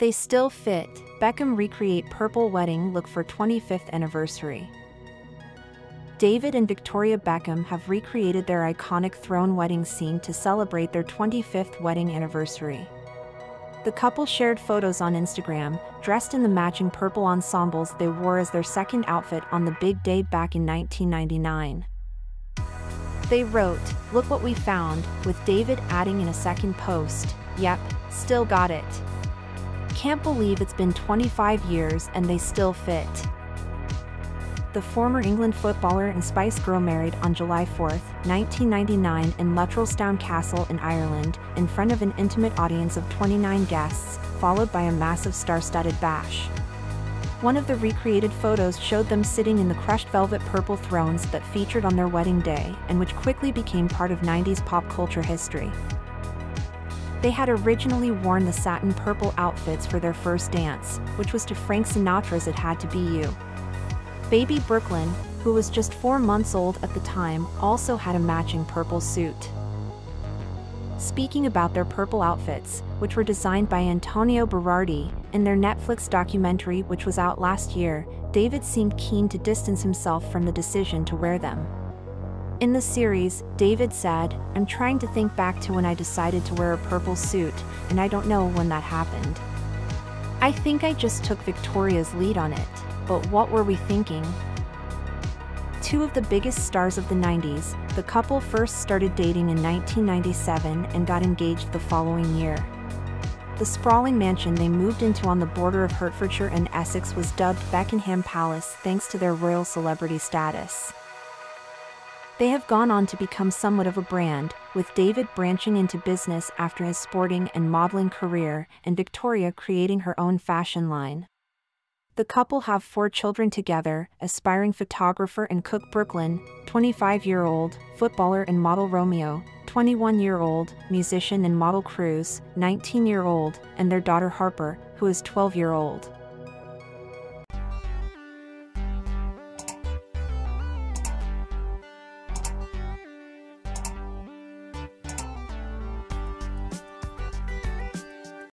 They still fit. Beckham recreate purple wedding look for 25th anniversary. David and Victoria Beckham have recreated their iconic throne wedding scene to celebrate their 25th wedding anniversary. The couple shared photos on Instagram, dressed in the matching purple ensembles they wore as their second outfit on the big day back in 1999. They wrote, Look what we found, with David adding in a second post, Yep, still got it. Can't believe it's been 25 years and they still fit. The former England footballer and Spice Girl married on July 4, 1999 in Luttrellstown Castle in Ireland, in front of an intimate audience of 29 guests, followed by a massive star-studded bash. One of the recreated photos showed them sitting in the crushed velvet purple thrones that featured on their wedding day and which quickly became part of 90s pop culture history. They had originally worn the satin purple outfits for their first dance, which was to Frank Sinatra's It Had to Be You. Baby Brooklyn, who was just four months old at the time, also had a matching purple suit. Speaking about their purple outfits, which were designed by Antonio Berardi, in their Netflix documentary which was out last year, David seemed keen to distance himself from the decision to wear them. In the series, David said, I'm trying to think back to when I decided to wear a purple suit, and I don't know when that happened. I think I just took Victoria's lead on it, but what were we thinking? Two of the biggest stars of the 90s, the couple first started dating in 1997 and got engaged the following year. The sprawling mansion they moved into on the border of Hertfordshire and Essex was dubbed Beckingham Palace thanks to their royal celebrity status. They have gone on to become somewhat of a brand, with David branching into business after his sporting and modeling career, and Victoria creating her own fashion line. The couple have four children together aspiring photographer and cook Brooklyn, 25 year old, footballer and model Romeo, 21 year old, musician and model Cruz, 19 year old, and their daughter Harper, who is 12 year old.